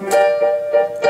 Música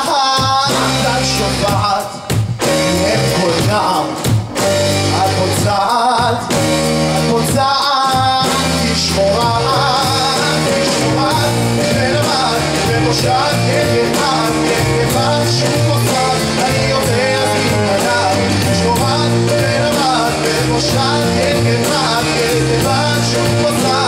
שאת נבלה, נבלה שום מוסד, אני יודע להתנדב, שומעת ונבלה, ובושת נבלה, נבלה שום מוסד